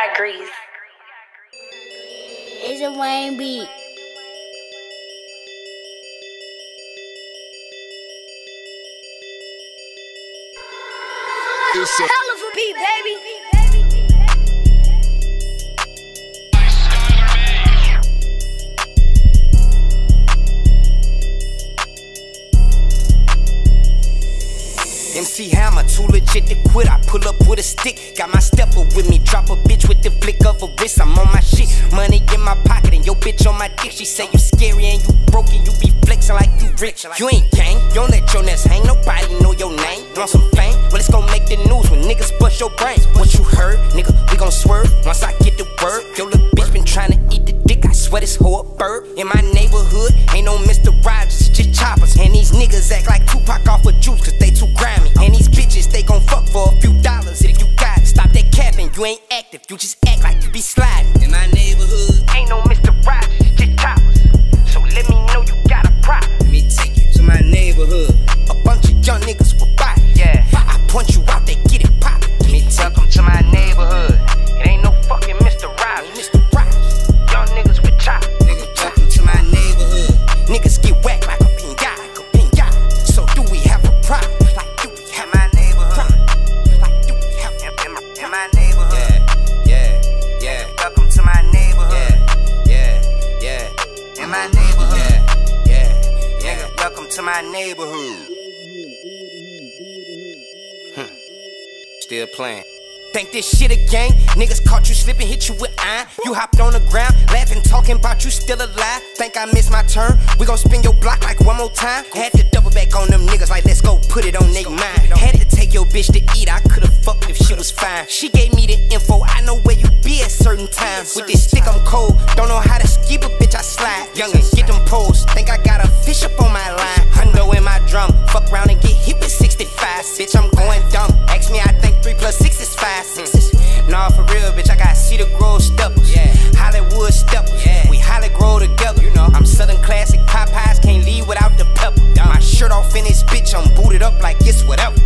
I agree. It's a Wayne beat. It's a Hell of a beat, baby. MC Hammer, too legit to quit. I pull up with a stick. Got my stepper with me. Drop a bitch with the flick of a wrist. I'm on my shit. Money in my pocket and your bitch on my dick. She say you scary and you broken. You be flexing like you rich. You ain't gang. Don't let your nest hang. Nobody know your name. Want some fame? Well, it's gonna make the news when niggas bust your brains. What you heard, nigga? We gon' swerve once I get the word. Yo, little bitch been trying to eat the dick. I swear this whole bird. In my neighborhood, ain't no Mr. Rogers, be sliding. In my neighborhood, ain't no Mr. Rogers, just choppers. So let me know you got a problem. Let me take you to my neighborhood. A bunch of young niggas with body. Yeah, I point you out, In my neighborhood. Yeah, yeah, yeah. Welcome to my neighborhood. Hmm. Still playing. Think this shit a gang? Niggas caught you slipping, hit you with iron. You hopped on the ground, laughing, talking about you still alive. Think I missed my turn? We gon' spin your block like one more time. Had to double back on them niggas, like let's go put it on they mind. Had to take your bitch to eat, I could've fucked if she was fine. She gave me the info, I know certain. With this stick, I'm cold. Don't know how to skip a bitch, I slide. Youngins, get them poles. Think I got a fish up on my line. Hundo in my drum. Fuck round and get hit with 65. Bitch, I'm going dumb. Ask me, I think 3 plus 6 is 5. Sixes. Nah, for real, bitch, I got Cedar Grove steppers. Yeah. Hollywood steppers. Yeah. We Holly grow together. You know, I'm Southern classic Popeyes. Can't leave without the pepper. Dumb. My shirt off in this bitch. I'm booted up like it's whatever.